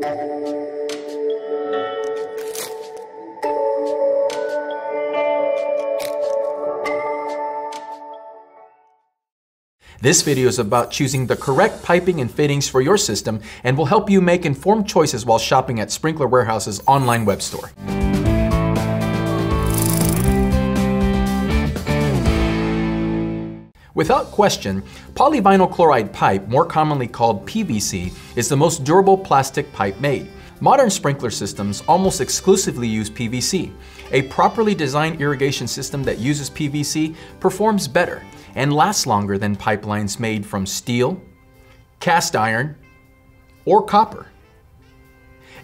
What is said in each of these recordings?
This video is about choosing the correct piping and fittings for your system and will help you make informed choices while shopping at Sprinkler Warehouse's online web store. Without question, polyvinyl chloride pipe, more commonly called PVC, is the most durable plastic pipe made. Modern sprinkler systems almost exclusively use PVC. A properly designed irrigation system that uses PVC performs better and lasts longer than pipelines made from steel, cast iron, or copper.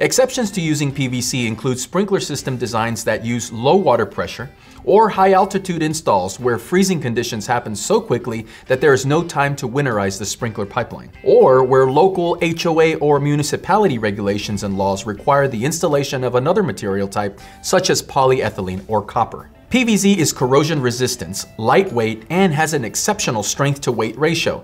Exceptions to using PVC include sprinkler system designs that use low water pressure or high altitude installs where freezing conditions happen so quickly that there is no time to winterize the sprinkler pipeline, or where local HOA or municipality regulations and laws require the installation of another material type such as polyethylene or copper. PVC is corrosion resistant, lightweight, and has an exceptional strength to weight ratio.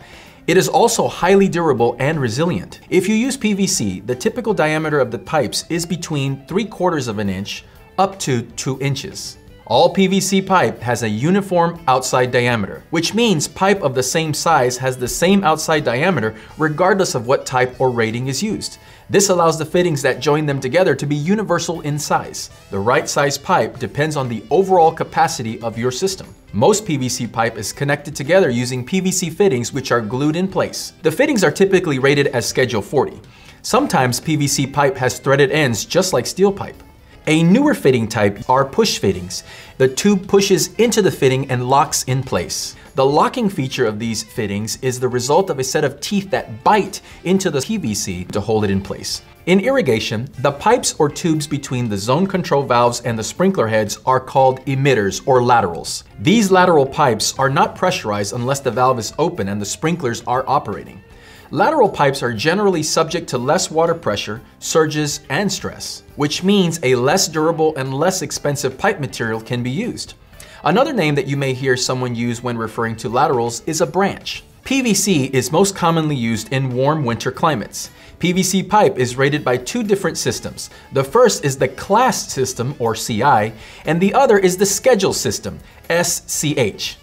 It is also highly durable and resilient. If you use PVC, the typical diameter of the pipes is between 3 quarters of an inch up to 2 inches. All PVC pipe has a uniform outside diameter, which means pipe of the same size has the same outside diameter regardless of what type or rating is used. This allows the fittings that join them together to be universal in size. The right size pipe depends on the overall capacity of your system. Most PVC pipe is connected together using PVC fittings which are glued in place. The fittings are typically rated as Schedule 40. Sometimes PVC pipe has threaded ends just like steel pipe. A newer fitting type are push fittings. The tube pushes into the fitting and locks in place. The locking feature of these fittings is the result of a set of teeth that bite into the PVC to hold it in place. In irrigation, the pipes or tubes between the zone control valves and the sprinkler heads are called emitters or laterals. These lateral pipes are not pressurized unless the valve is open and the sprinklers are operating. Lateral pipes are generally subject to less water pressure, surges, and stress, which means a less durable and less expensive pipe material can be used. Another name that you may hear someone use when referring to laterals is a branch. PVC is most commonly used in warm winter climates. PVC pipe is rated by two different systems. The first is the class system, or CI, and the other is the schedule system, SCH.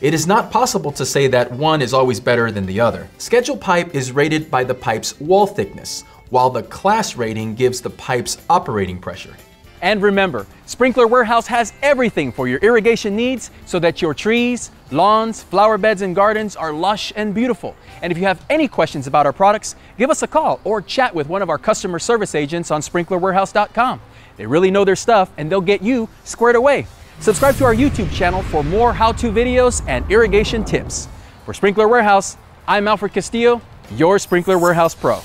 It is not possible to say that one is always better than the other. Schedule pipe is rated by the pipe's wall thickness, while the class rating gives the pipe's operating pressure. And remember, Sprinkler Warehouse has everything for your irrigation needs so that your trees, lawns, flower beds, and gardens are lush and beautiful. And if you have any questions about our products, give us a call or chat with one of our customer service agents on sprinklerwarehouse.com. They really know their stuff and they'll get you squared away. Subscribe to our YouTube channel for more how-to videos and irrigation tips. For Sprinkler Warehouse, I'm Alfred Castillo, your Sprinkler Warehouse Pro.